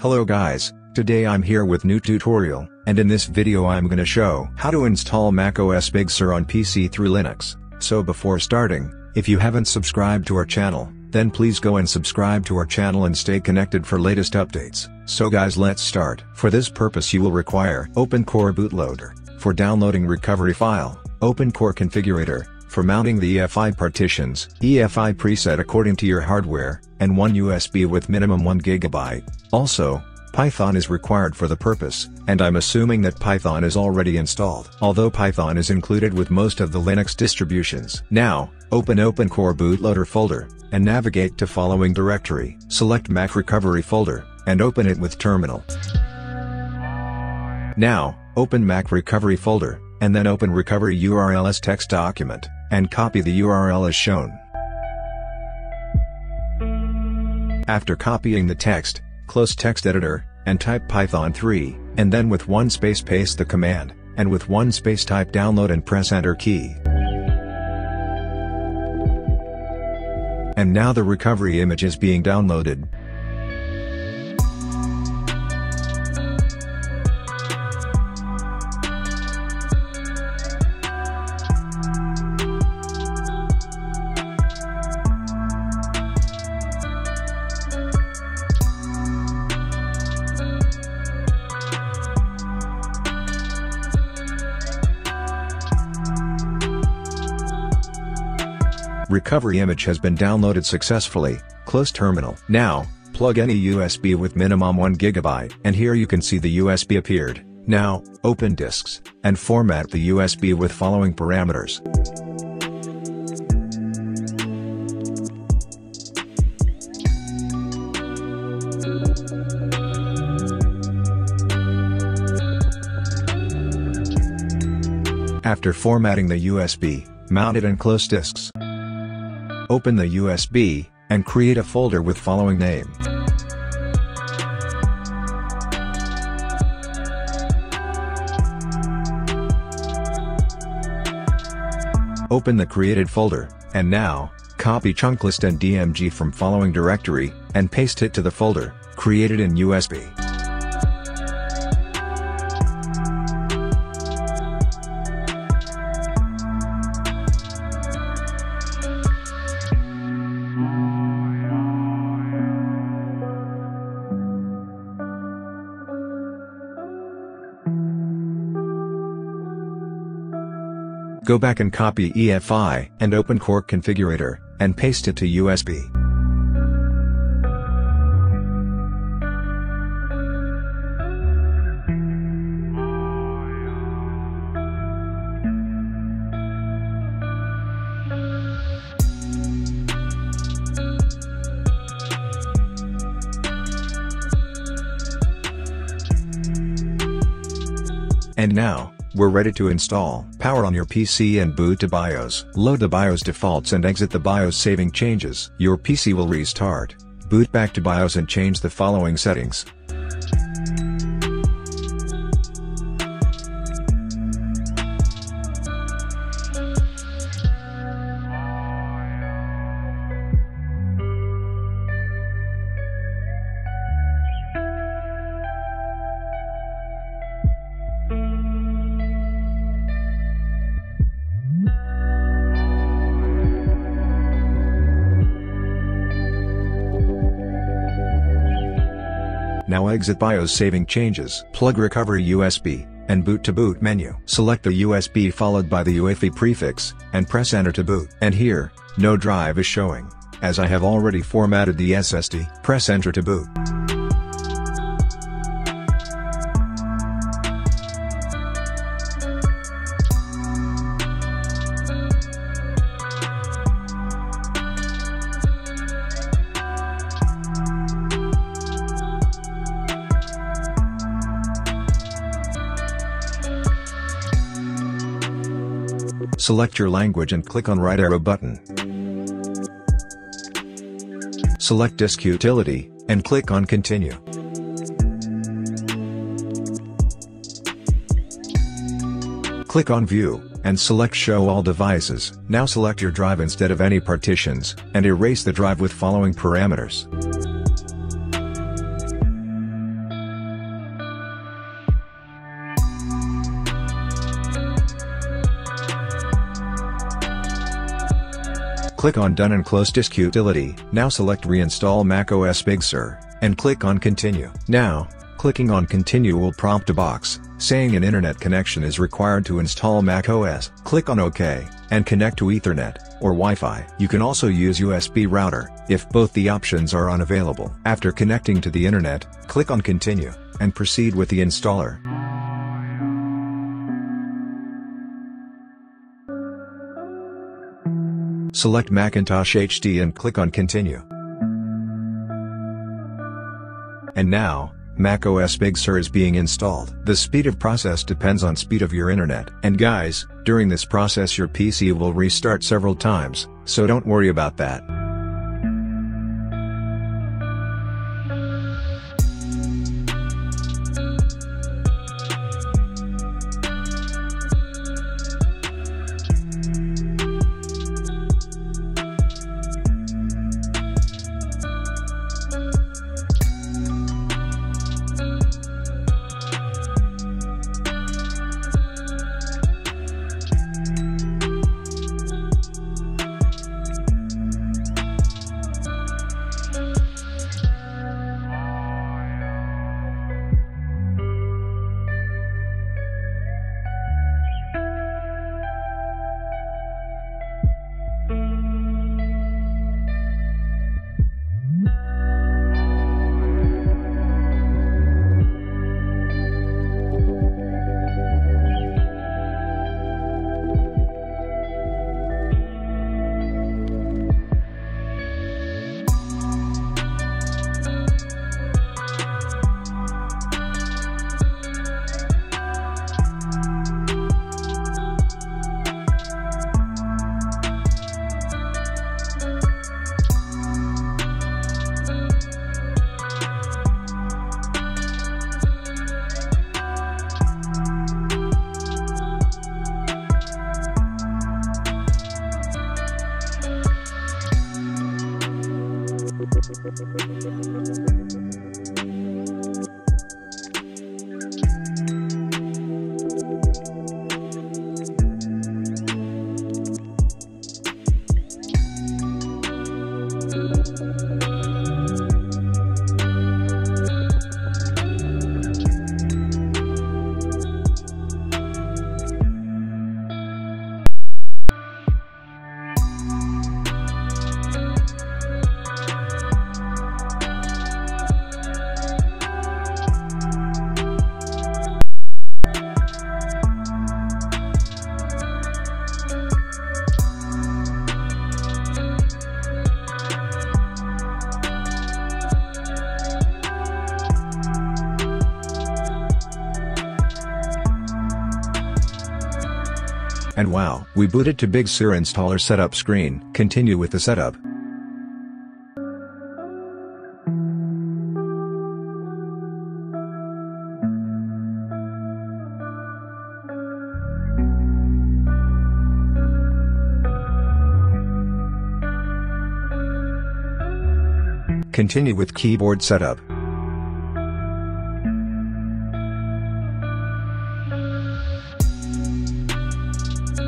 Hello guys, today I'm here with new tutorial, and in this video I'm gonna show how to install macOS Big Sur on PC through Linux. So before starting, if you haven't subscribed to our channel, then please go and subscribe to our channel and stay connected for latest updates. So guys let's start. For this purpose you will require OpenCore bootloader, for downloading recovery file, OpenCore configurator, for mounting the EFI partitions, EFI preset according to your hardware, and one USB with minimum 1 GB. Also, Python is required for the purpose, and I'm assuming that Python is already installed. Although Python is included with most of the Linux distributions. Now, open OpenCore bootloader folder, and navigate to following directory. Select Mac Recovery folder, and open it with terminal. Now, open Mac Recovery folder, and then open Recovery URL as text document, and copy the URL as shown. After copying the text, close text editor, and type Python 3, and then with one space paste the command, and with one space type download and press enter key. And now the recovery image is being downloaded. Recovery image has been downloaded successfully, close terminal. Now, plug any USB with minimum 1 GB. And here you can see the USB appeared. Now, open disks, and format the USB with following parameters. After formatting the USB, mount it and close disks. Open the USB, and create a folder with following name. Open the created folder, and now, copy chunklist and DMG from following directory, and paste it to the folder, created in USB. Go back and copy EFI and OpenCore configurator, and paste it to USB. And now, we're ready to install. Power on your PC and boot to BIOS. Load the BIOS defaults and exit the BIOS saving changes. Your PC will restart. Boot back to BIOS and change the following settings. Exit BIOS saving changes. Plug recovery USB, and boot to boot menu. Select the USB followed by the UEFI prefix, and press enter to boot. And here, no drive is showing, as I have already formatted the SSD. Press enter to boot. Select your language and click on right arrow button. Select disk utility, and click on continue. Click on view, and select show all devices. Now select your drive instead of any partitions, and erase the drive with following parameters. Click on Done and close Disk Utility. Now select Reinstall macOS Big Sur, and click on Continue. Now, clicking on Continue will prompt a box, saying an internet connection is required to install macOS. Click on OK, and connect to Ethernet, or Wi-Fi. You can also use USB router, if both the options are unavailable. After connecting to the internet, click on Continue, and proceed with the installer. Select Macintosh HD and click on Continue. And now, macOS Big Sur is being installed. The speed of process depends on speed of your internet. And guys, during this process your PC will restart several times, so don't worry about that. Wow, we booted to Big Sur installer setup screen. Continue with the setup. Continue with keyboard setup.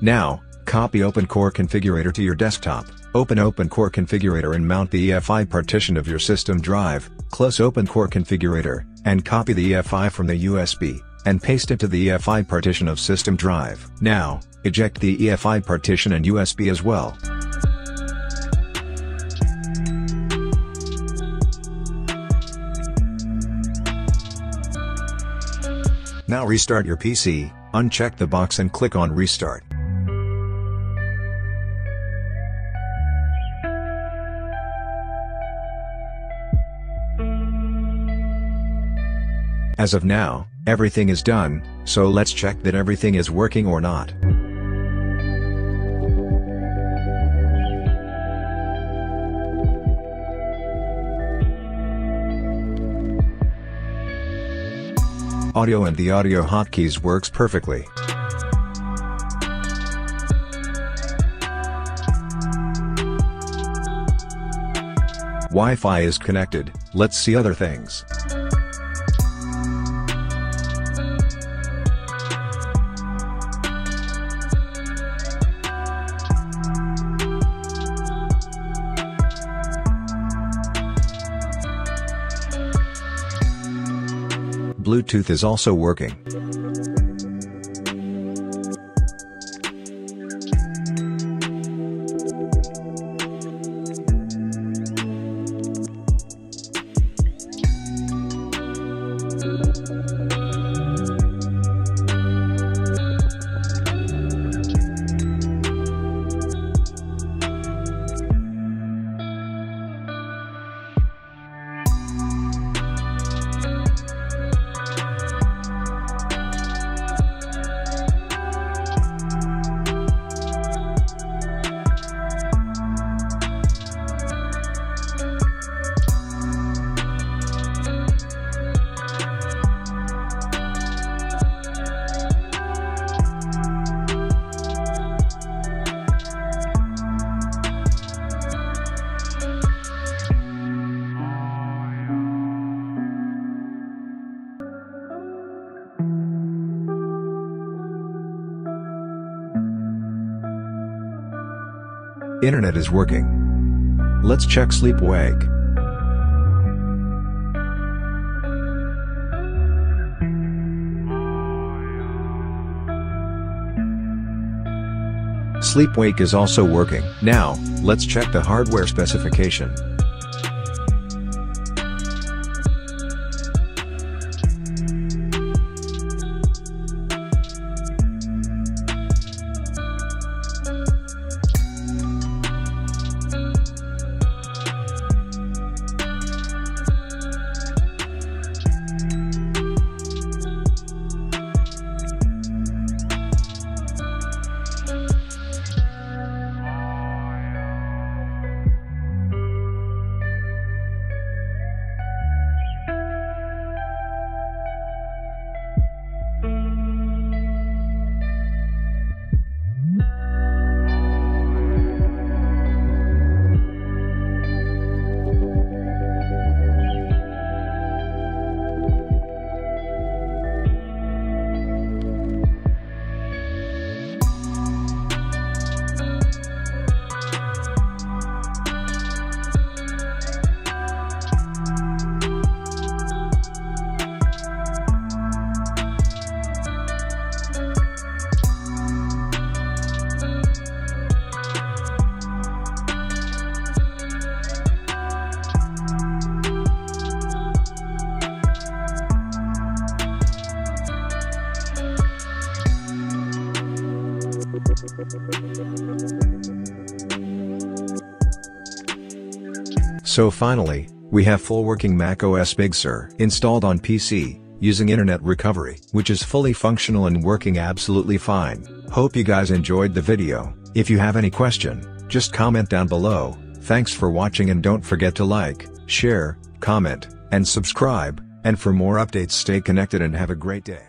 Now, copy OpenCore Configurator to your desktop, open OpenCore Configurator and mount the EFI partition of your system drive, close OpenCore Configurator, and copy the EFI from the USB, and paste it to the EFI partition of system drive. Now, eject the EFI partition and USB as well. Now restart your PC, uncheck the box and click on Restart. As of now, everything is done, so let's check that everything is working or not. Audio and the audio hotkeys works perfectly. Wi-Fi is connected, let's see other things. Bluetooth is also working. Internet is working. Let's check sleep wake. Sleep wake is also working. Now, let's check the hardware specification. So finally, we have full working macOS Big Sur installed on PC, using Internet Recovery, which is fully functional and working absolutely fine. Hope you guys enjoyed the video, if you have any question, just comment down below, thanks for watching and don't forget to like, share, comment, and subscribe, and for more updates stay connected and have a great day.